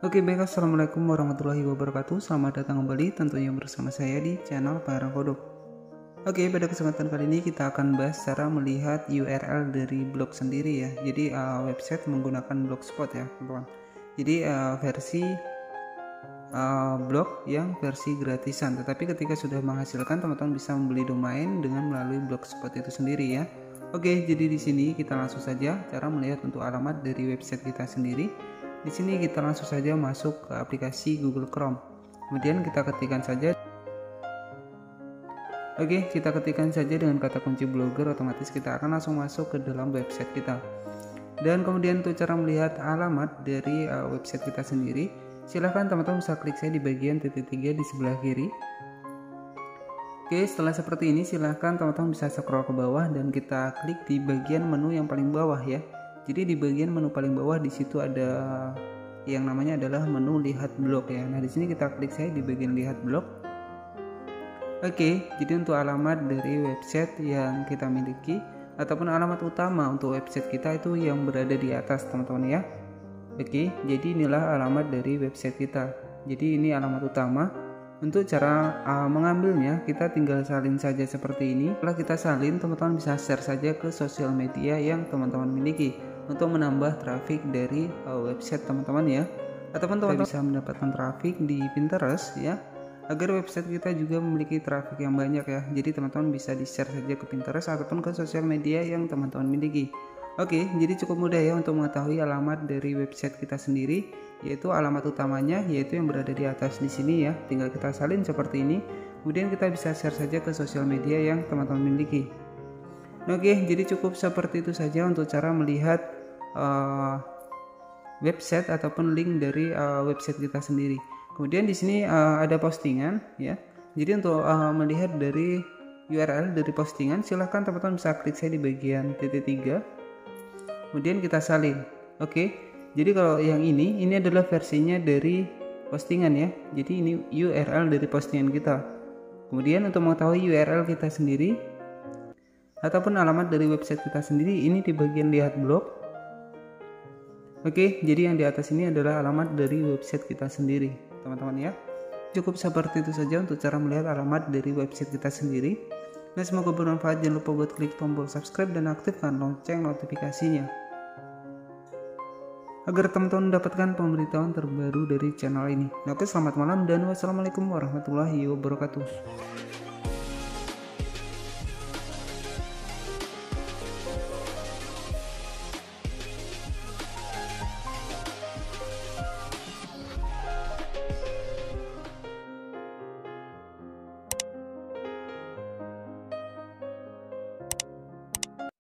Oke baik assalamualaikum warahmatullahi wabarakatuh. Selamat datang kembali tentunya bersama saya di channel Pangeran Kodok. Oke pada kesempatan kali ini kita akan bahas cara melihat URL dari blog sendiri ya. Jadi uh, website menggunakan blogspot ya teman-teman. Jadi uh, versi uh, blog yang versi gratisan. Tetapi ketika sudah menghasilkan teman-teman bisa membeli domain dengan melalui blogspot itu sendiri ya. Oke jadi di sini kita langsung saja cara melihat untuk alamat dari website kita sendiri di sini kita langsung saja masuk ke aplikasi Google Chrome. Kemudian kita ketikkan saja Oke, kita ketikkan saja dengan kata kunci blogger otomatis kita akan langsung masuk ke dalam website kita. Dan kemudian untuk cara melihat alamat dari uh, website kita sendiri, silahkan teman-teman bisa klik saya di bagian titik tiga di sebelah kiri. Oke, setelah seperti ini silahkan teman-teman bisa scroll ke bawah dan kita klik di bagian menu yang paling bawah ya. Jadi di bagian menu paling bawah di situ ada yang namanya adalah menu lihat blog ya. Nah, di sini kita klik saya di bagian lihat blog. Oke, jadi untuk alamat dari website yang kita miliki ataupun alamat utama untuk website kita itu yang berada di atas, teman-teman ya. Oke, jadi inilah alamat dari website kita. Jadi ini alamat utama. Untuk cara uh, mengambilnya, kita tinggal salin saja seperti ini. Setelah kita salin, teman-teman bisa share saja ke sosial media yang teman-teman miliki untuk menambah traffic dari uh, website teman-teman ya ataupun teman-teman bisa mendapatkan traffic di Pinterest ya agar website kita juga memiliki traffic yang banyak ya jadi teman-teman bisa di share saja ke Pinterest ataupun ke sosial media yang teman-teman miliki Oke, jadi cukup mudah ya untuk mengetahui alamat dari website kita sendiri, yaitu alamat utamanya, yaitu yang berada di atas di sini ya. Tinggal kita salin seperti ini, kemudian kita bisa share saja ke sosial media yang teman-teman miliki. Oke, jadi cukup seperti itu saja untuk cara melihat uh, website ataupun link dari uh, website kita sendiri. Kemudian di sini uh, ada postingan ya. Jadi untuk uh, melihat dari URL dari postingan silahkan teman-teman bisa klik saya di bagian titik tiga. Kemudian kita salin. Oke. Jadi kalau yang ini ini adalah versinya dari postingan ya. Jadi ini URL dari postingan kita. Kemudian untuk mengetahui URL kita sendiri ataupun alamat dari website kita sendiri ini di bagian lihat blog Oke, jadi yang di atas ini adalah alamat dari website kita sendiri, teman-teman ya. Cukup seperti itu saja untuk cara melihat alamat dari website kita sendiri. Nah, semoga bermanfaat. Jangan lupa buat klik tombol subscribe dan aktifkan lonceng notifikasinya. Agar teman-teman mendapatkan pemberitahuan terbaru dari channel ini. Oke, selamat malam dan wassalamualaikum warahmatullahi wabarakatuh.